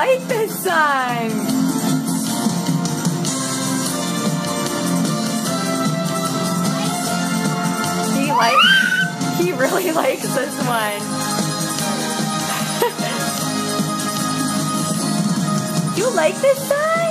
light this time. He likes. he really likes this one. you like this sign?